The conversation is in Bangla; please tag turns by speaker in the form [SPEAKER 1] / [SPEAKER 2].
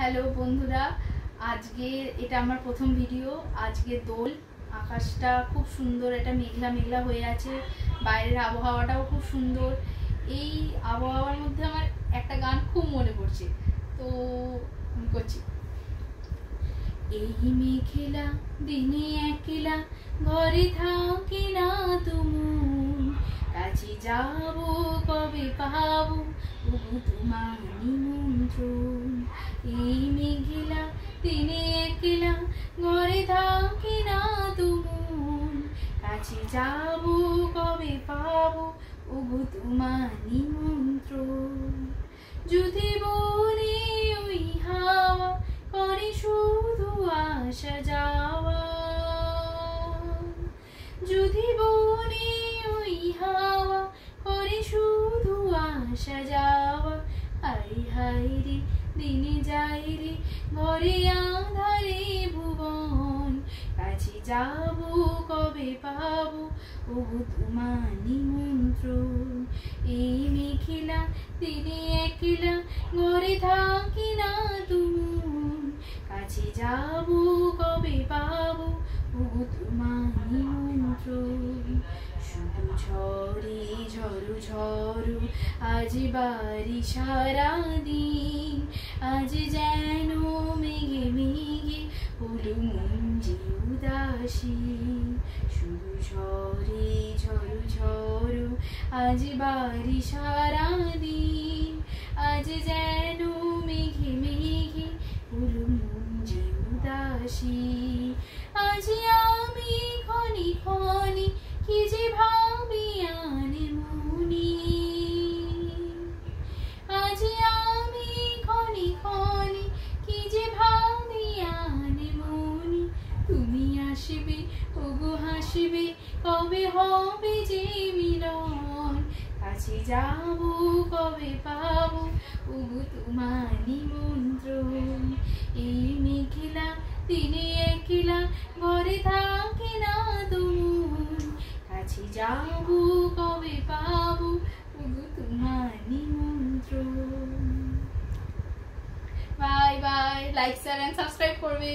[SPEAKER 1] হ্যালো বন্ধুরা, আজকে এটা আমার প্রথম ভিডিও আজকে দোল, আকাশটা খুব সুন্দর এটা মেঘলা মেঘলা হয়ে আছে, বাইরের আবহাওয়াটাও খুব সুন্দর। এই আবহাওয়ার মধ্যে আমার একটা গান খুব মনে পড়ছে, তো করছি। এই মেঘেলা, দিনে একলা, ঘরে থাকি না তুমুন কাছে যাব, কবে পাবো তোমার থাকি না তুমুন কাছে যাব, কবে পাবো? ওগো তোমার নিমন্ত্রণ। যদি বলে ওই হাওয়া করে শুধু আসা যাওয়া। যদি বনে ওই হাওয়া করে শুধু আসা যাওয়া। হাই হাই রে, দিনে যাই রে, ঘরে আধারে যাব কবে পাবো? ওগো তোমার নিমন্ত্রণ। এই মেঘেলা, দিনে একলা, ঘরে থাকি না তুমুন কাছে যাব কবে পাবো? ওগো তোমার নিমন্ত্রণ। শুধু ঝরে ঝরু ঝরু আজ বাড়ি সারা দিন আজ যেন ঝরে ঝরু ঝরু আজ বাড়ি সারা দিন আজ যেন মেঘে মেঘে আসবে ওগো হাসবে, কবে হবে যে মিলন? কাছে যাব, কবে পাবো? ওগো তোমার নিমন্ত্রণ এই মেঘলা তিনি একলা ঘরে থাকে না তুমুন। কাছে যাব, কবে পাবো? ওগো তোমার নিমন্ত্রণ bye bye, like, share and subscribe করবে।